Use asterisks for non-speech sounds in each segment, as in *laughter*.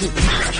Hit. *laughs*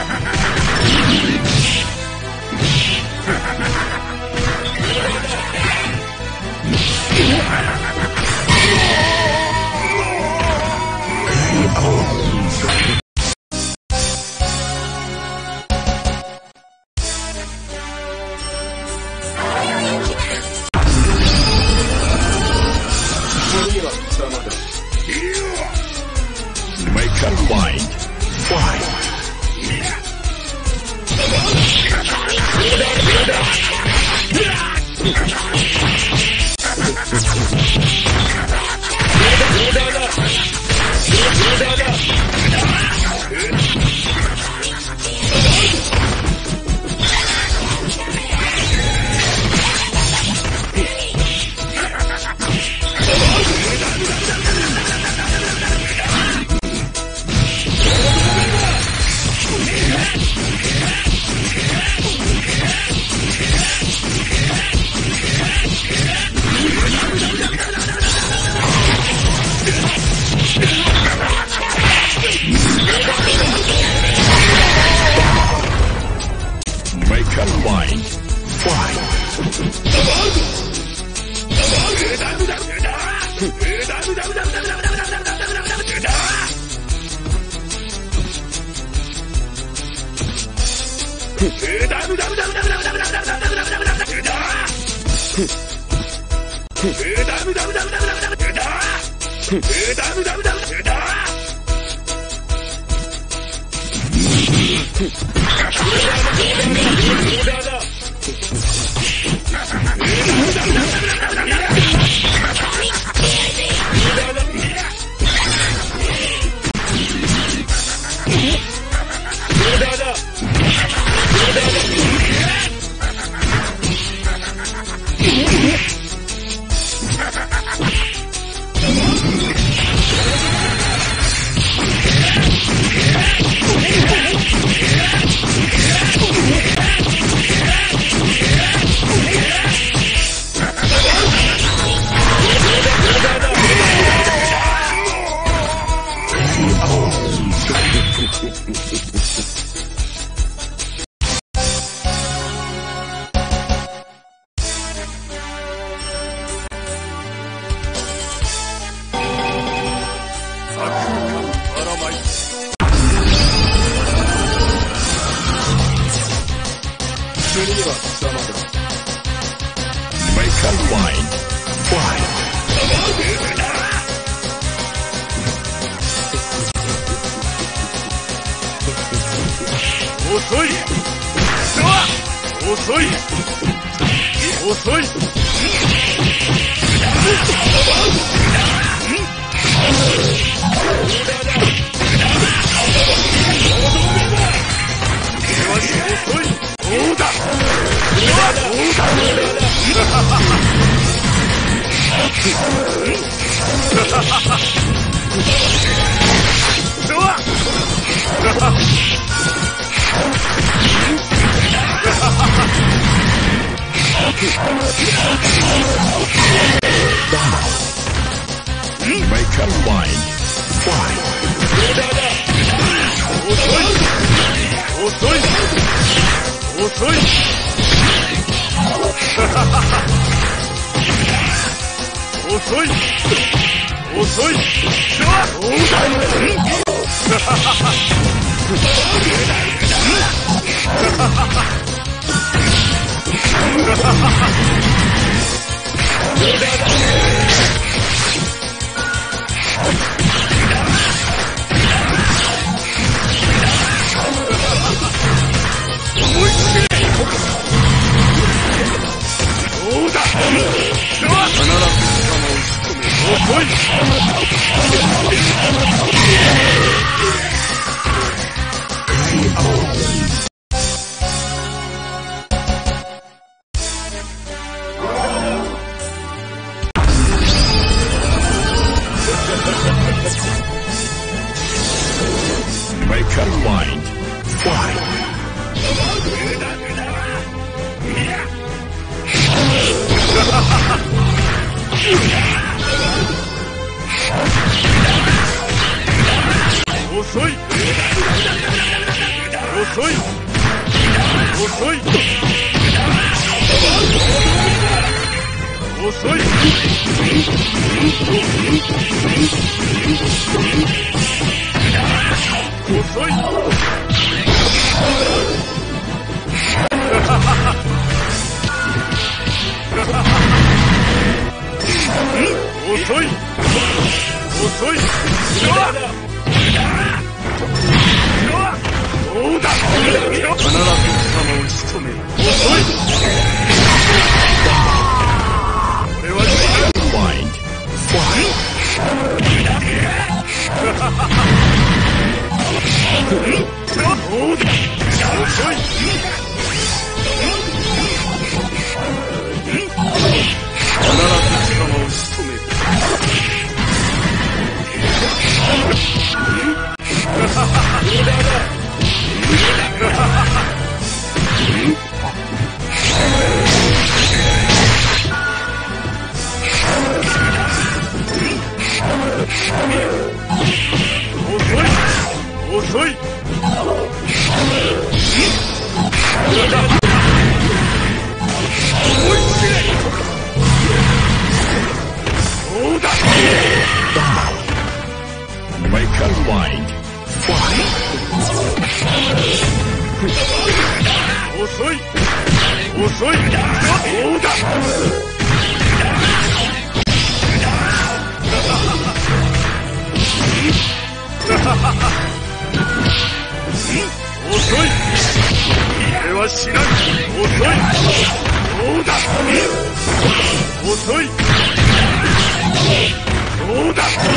ha ha ha! Make 遅い。遅い。遅い。遅い。そうだ遅い必ず仲間を仕留め。遅い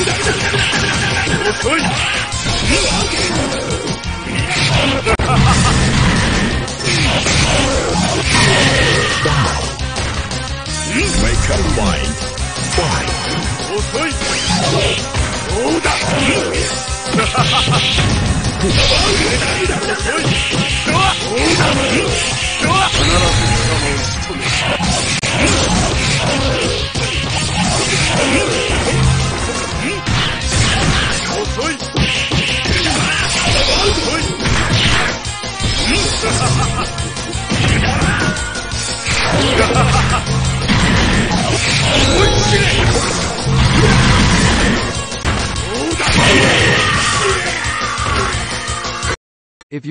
遅い。遅いどうだ